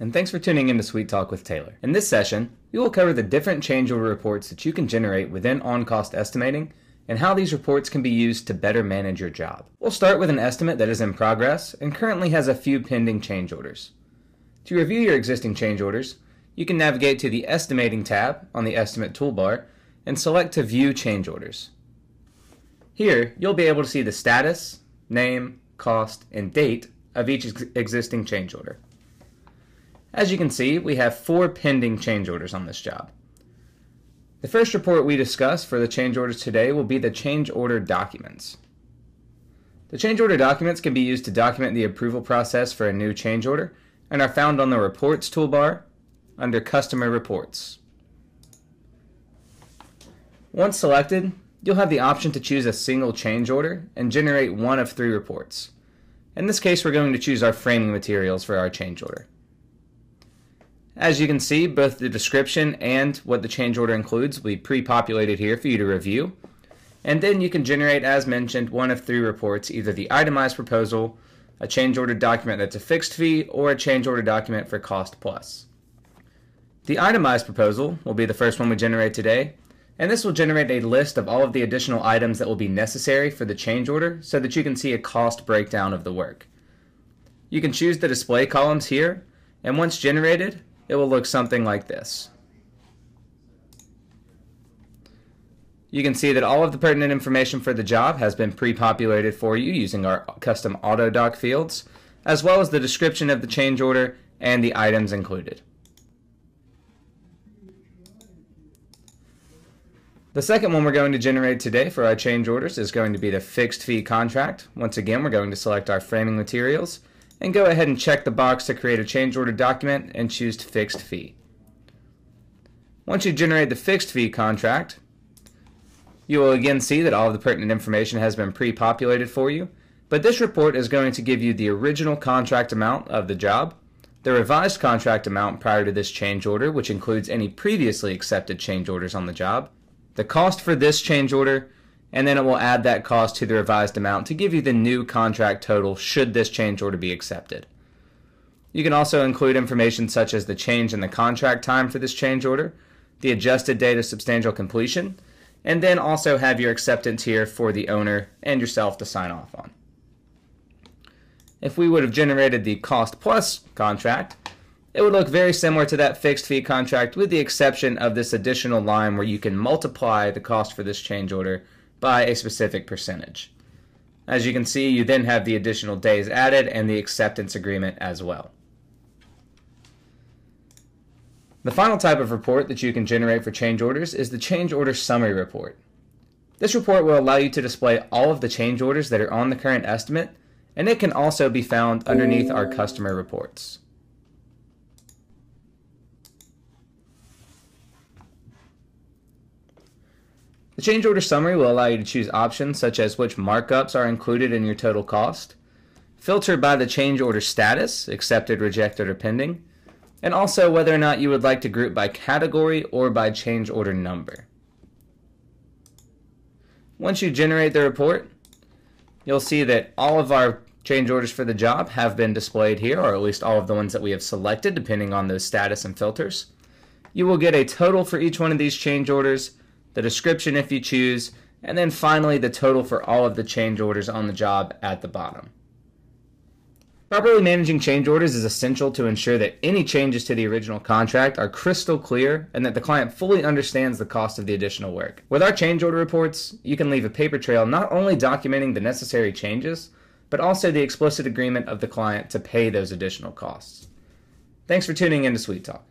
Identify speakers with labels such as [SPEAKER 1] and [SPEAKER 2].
[SPEAKER 1] and thanks for tuning in to SuiteTalk with Taylor. In this session, we will cover the different change order reports that you can generate within OnCost estimating and how these reports can be used to better manage your job. We'll start with an estimate that is in progress and currently has a few pending change orders. To review your existing change orders, you can navigate to the Estimating tab on the Estimate toolbar and select to View Change Orders. Here, you'll be able to see the status, name, cost, and date of each ex existing change order. As you can see, we have four pending change orders on this job. The first report we discuss for the change orders today will be the change order documents. The change order documents can be used to document the approval process for a new change order and are found on the Reports toolbar under Customer Reports. Once selected, you'll have the option to choose a single change order and generate one of three reports. In this case, we're going to choose our framing materials for our change order. As you can see, both the description and what the change order includes will be pre-populated here for you to review. And then you can generate, as mentioned, one of three reports, either the itemized proposal, a change order document that's a fixed fee, or a change order document for cost plus. The itemized proposal will be the first one we generate today, and this will generate a list of all of the additional items that will be necessary for the change order so that you can see a cost breakdown of the work. You can choose the display columns here, and once generated, it will look something like this. You can see that all of the pertinent information for the job has been pre-populated for you using our custom AutoDoc fields, as well as the description of the change order and the items included. The second one we're going to generate today for our change orders is going to be the fixed fee contract. Once again, we're going to select our framing materials and go ahead and check the box to create a change order document and choose fixed fee. Once you generate the fixed fee contract, you will again see that all of the pertinent information has been pre-populated for you, but this report is going to give you the original contract amount of the job, the revised contract amount prior to this change order, which includes any previously accepted change orders on the job, the cost for this change order, and then it will add that cost to the revised amount to give you the new contract total should this change order be accepted. You can also include information such as the change in the contract time for this change order, the adjusted date of substantial completion, and then also have your acceptance here for the owner and yourself to sign off on. If we would have generated the cost plus contract, it would look very similar to that fixed fee contract with the exception of this additional line where you can multiply the cost for this change order by a specific percentage. As you can see, you then have the additional days added and the acceptance agreement as well. The final type of report that you can generate for change orders is the change order summary report. This report will allow you to display all of the change orders that are on the current estimate, and it can also be found underneath our customer reports. The change order summary will allow you to choose options such as which markups are included in your total cost, filter by the change order status, accepted, rejected, or pending, and also whether or not you would like to group by category or by change order number. Once you generate the report, you'll see that all of our change orders for the job have been displayed here, or at least all of the ones that we have selected, depending on those status and filters. You will get a total for each one of these change orders, the description if you choose, and then finally the total for all of the change orders on the job at the bottom. Properly managing change orders is essential to ensure that any changes to the original contract are crystal clear and that the client fully understands the cost of the additional work. With our change order reports, you can leave a paper trail not only documenting the necessary changes, but also the explicit agreement of the client to pay those additional costs. Thanks for tuning in to SuiteTalk.